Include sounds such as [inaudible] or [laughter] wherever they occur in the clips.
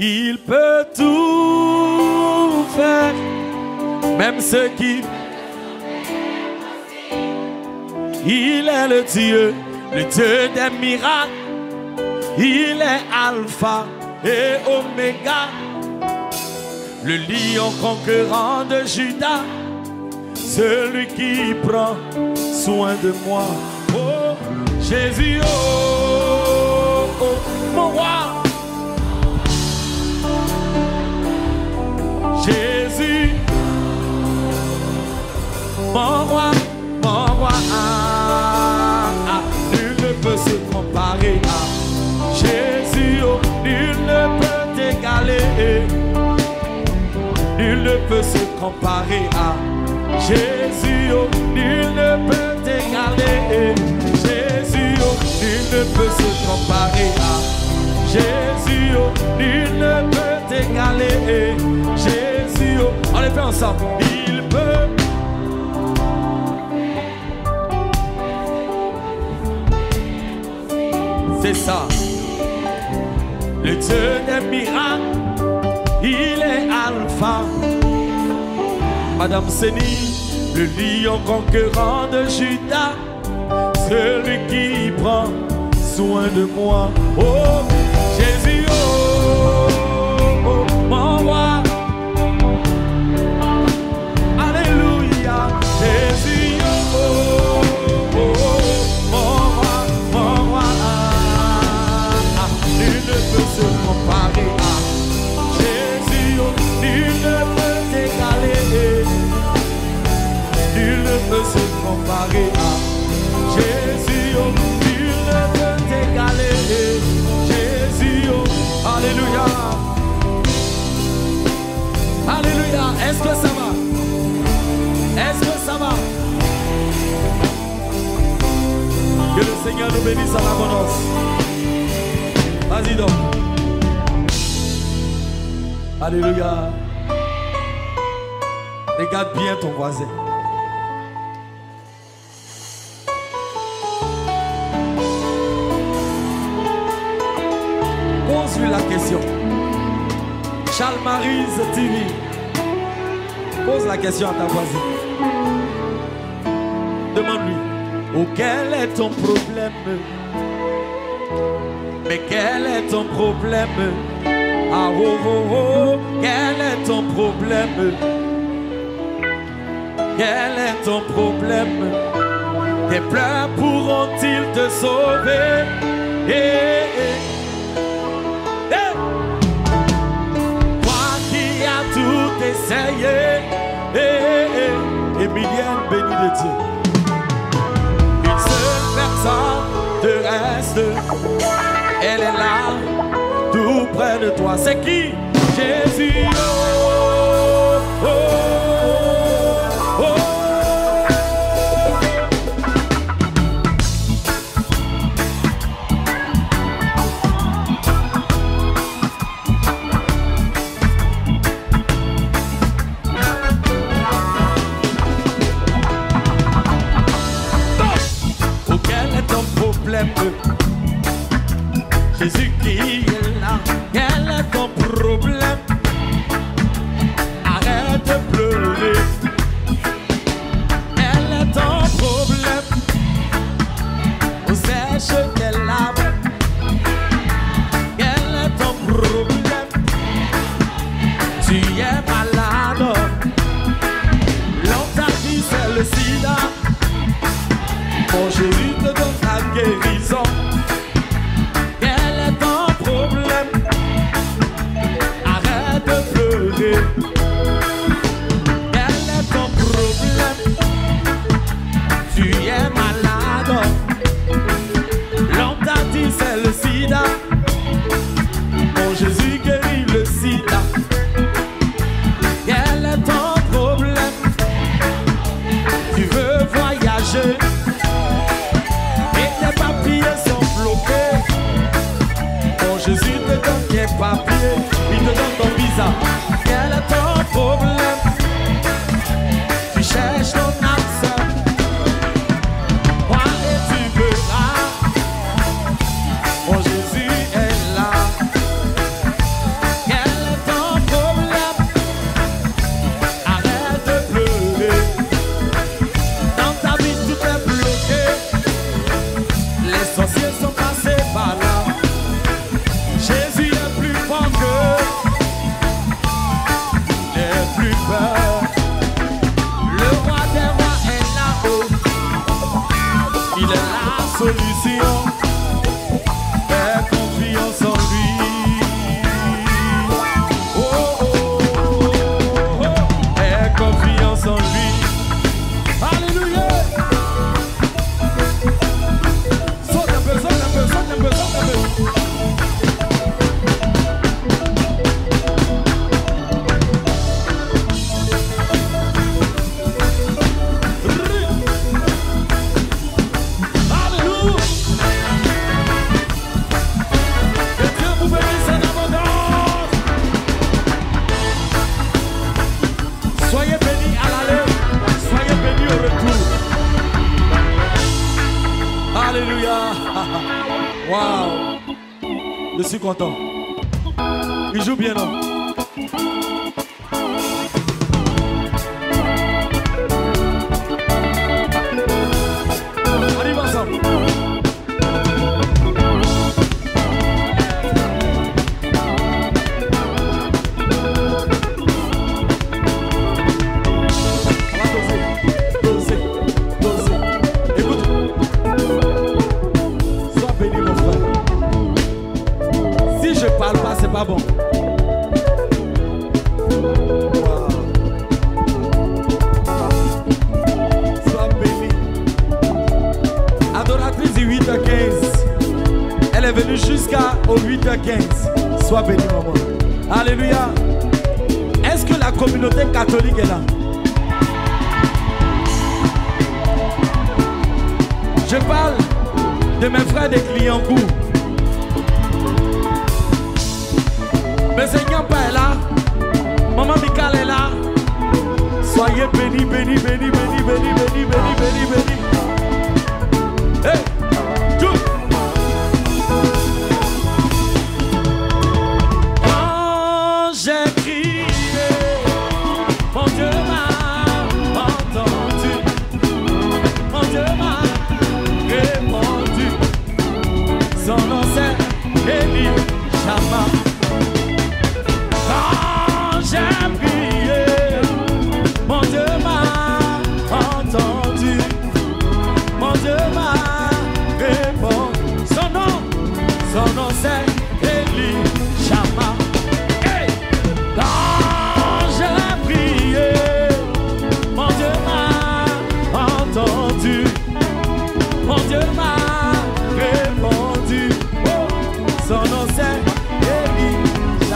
Il peut tout faire, même ce qui... Il est le Dieu, le Dieu des miracles. Il est Alpha et Oméga. Le lion conquérant de Judas. Celui qui prend soin de moi. Oh, Jésus, oh, oh, mon roi. Mon roi, mon roi. Ah, ah, nul ne peut se comparer à Jésus. Oh, nul ne peut t'égaler. Nul ne peut se comparer à Jésus. Oh, nul ne peut t'égaler. Jésus, oh, nul ne peut se comparer à Jésus. Oh, nul ne peut t'égaler. Jésus, oh, on les fait ensemble. Il peut. Ça. Le Dieu des miracles, il est alpha. Madame Séni, le lion conquérant de Judas, celui qui prend soin de moi. Oh, comparer à Jésus, oh, nul ne peut t'égaler. Jésus, oh, Alléluia. Alléluia. Est-ce que ça va? Est-ce que ça va? Que le Seigneur nous bénisse à l'abondance. Vas-y donc. Alléluia. Regarde bien ton voisin. Question. Charles Marise TV. Pose la question à ta voisine. Demande-lui. Oh, quel est ton problème? Mais quel est ton problème? Ah oh oh oh, quel est ton problème? Quel est ton problème? Tes pleurs pourront-ils te sauver? Eh, eh. Tout essayé, eh, eh, eh. Emilienne bénie de Dieu. Une seule personne te reste, elle est là, tout près de toi. C'est qui? Jésus. yeah. solução Alléluia. [laughs] Waouh. Je suis content. Il joue bien, non? est venu jusqu'à 8h15. Sois béni, maman. Alléluia. Est-ce que la communauté catholique est là? Je parle de mes frères des Cliancourt. Mais Nyampa est là. Maman Mikal est là. Soyez béni, béni, béni, béni, béni, béni, béni, béni, béni. Hey!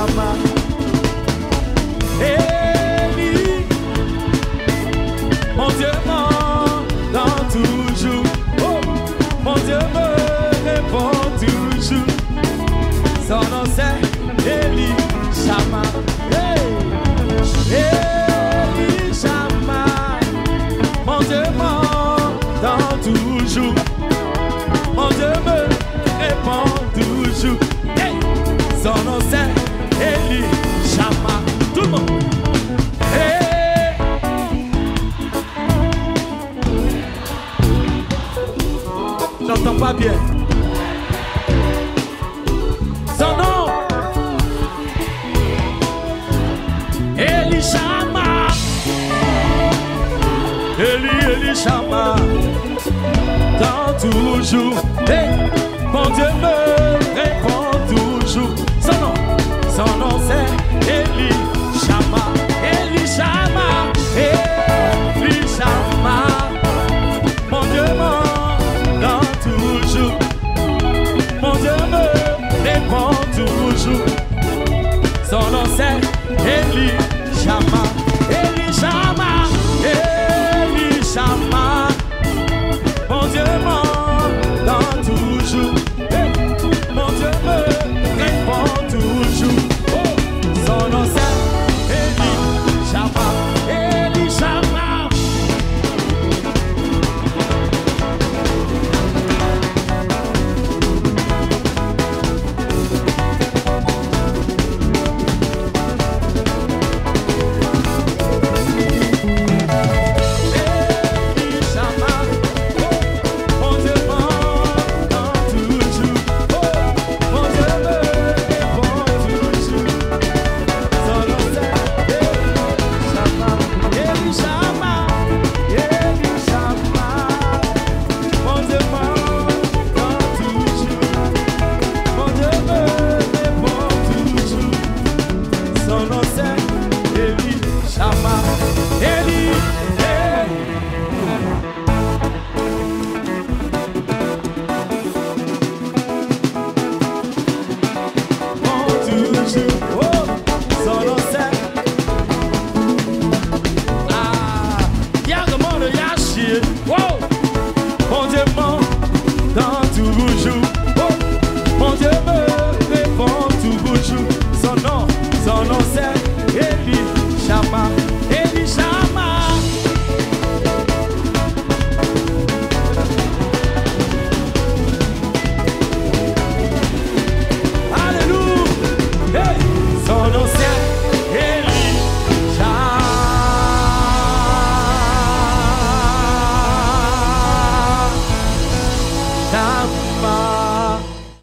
Alma. papier. Ele chama. Ele, ele chama. Dans tout. Hey.